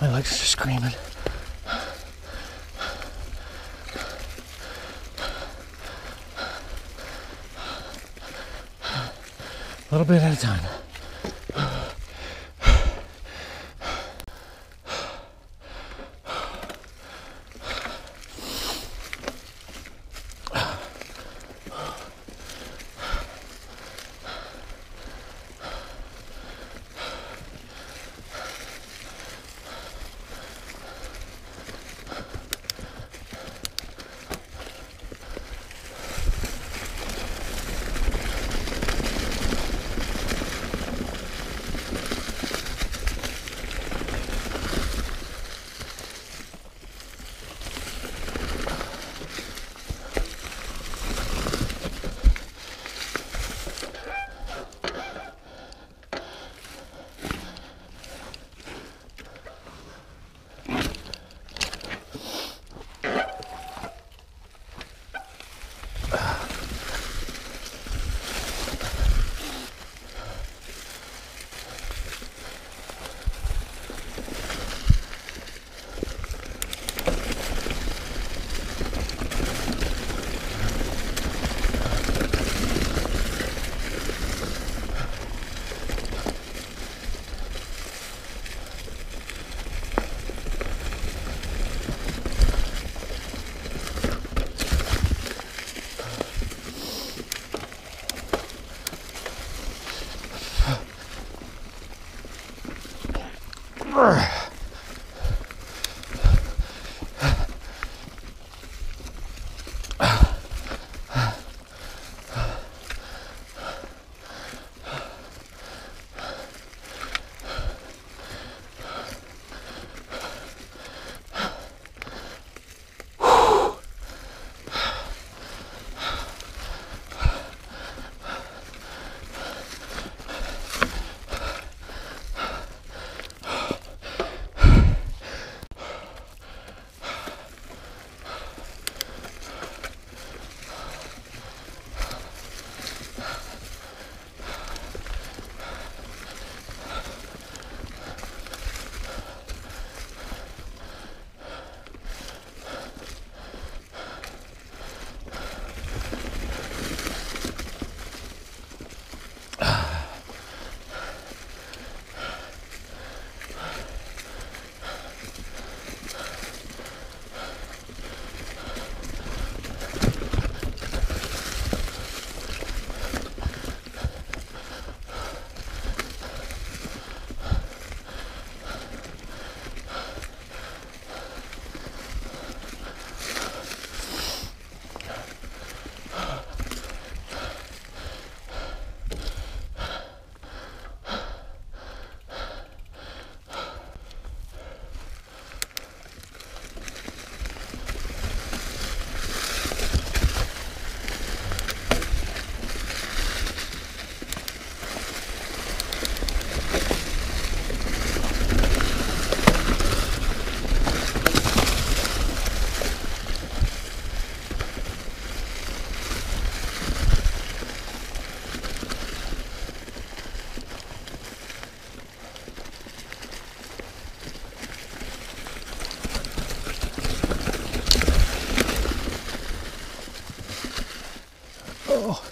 My legs are screaming. A little bit at a time. Oh.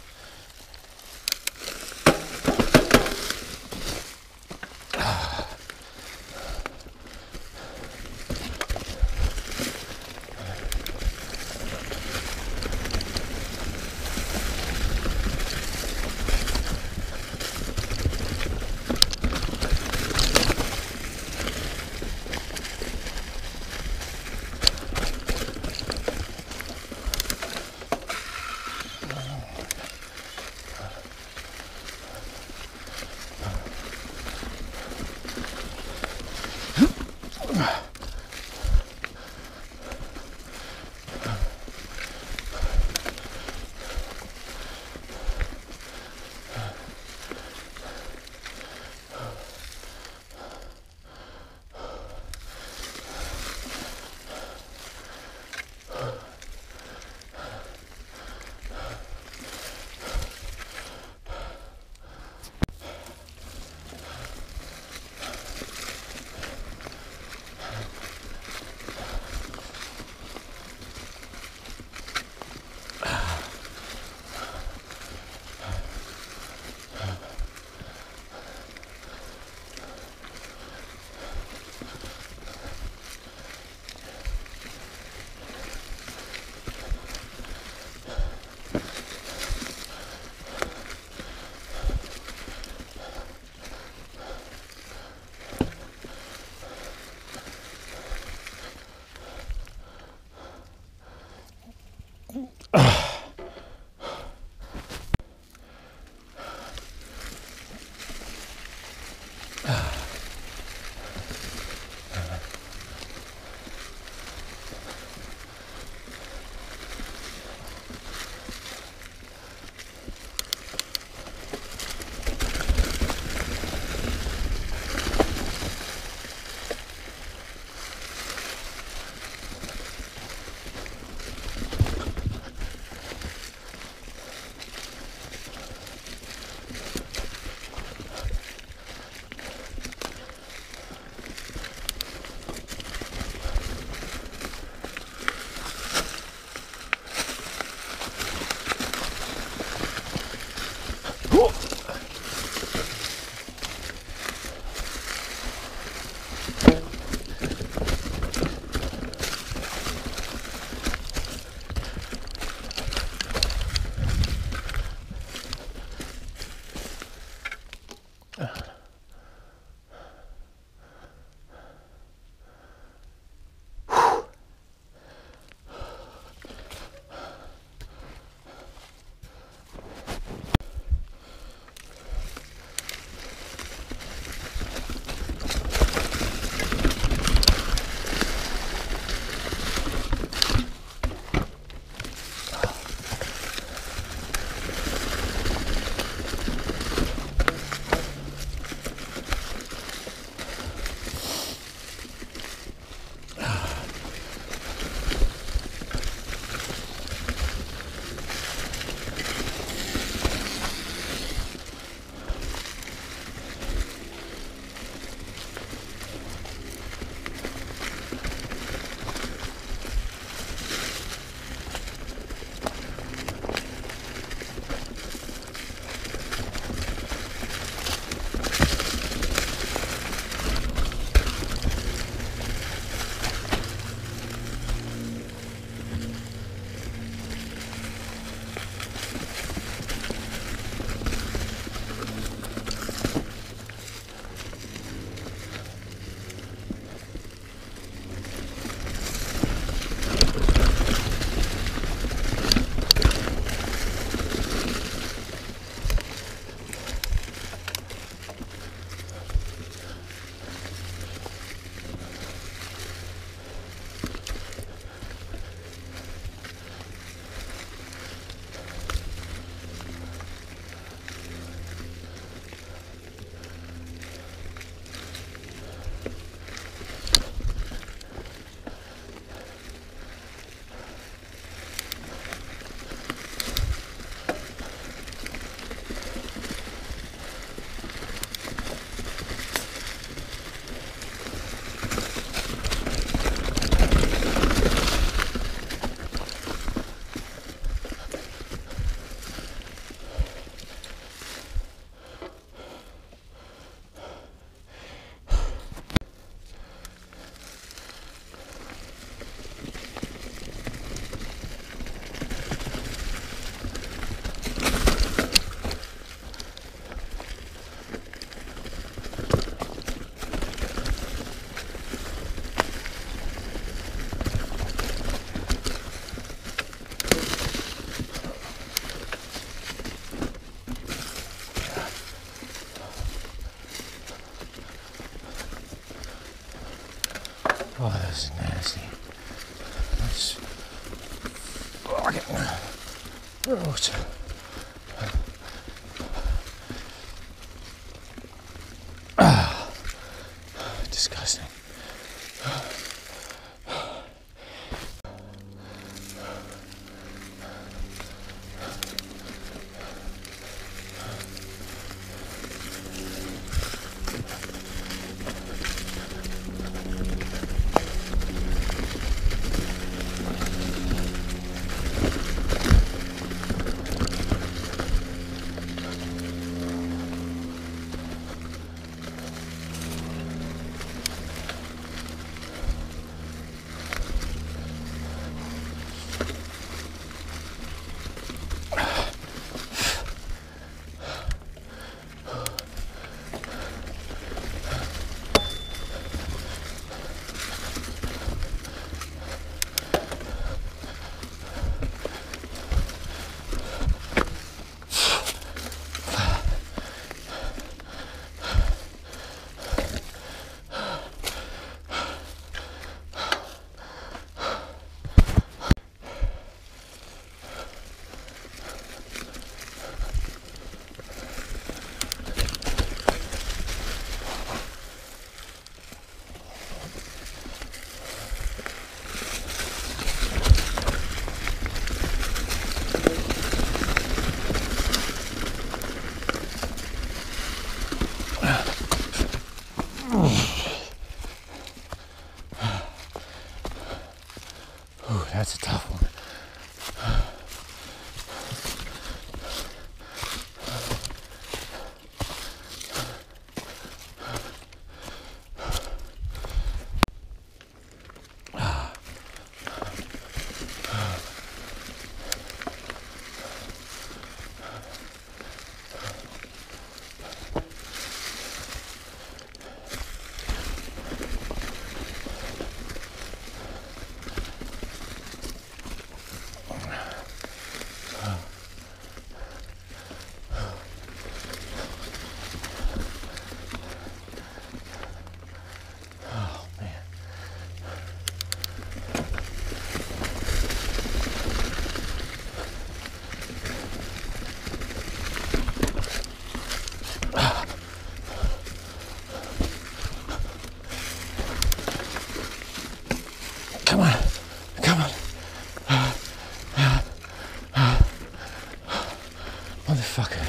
Motherfucker.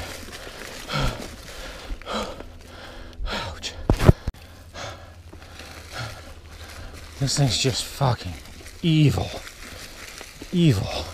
Ouch. This thing's just fucking evil. Evil.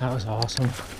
That was awesome.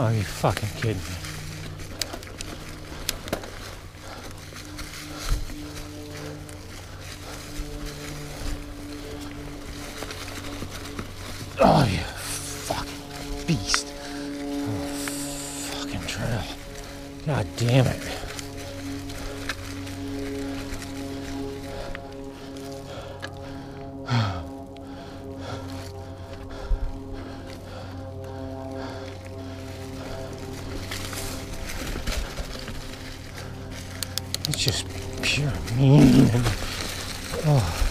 Oh, you fucking kidding me. Oh.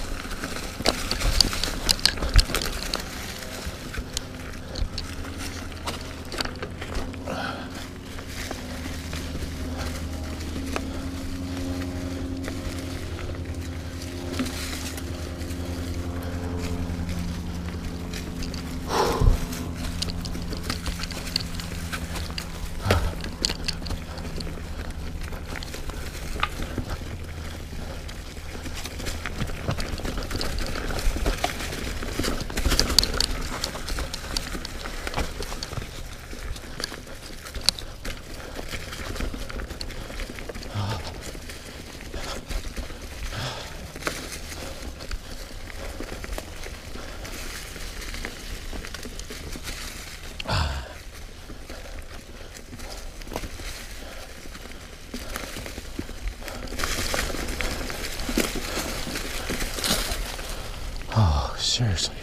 Seriously,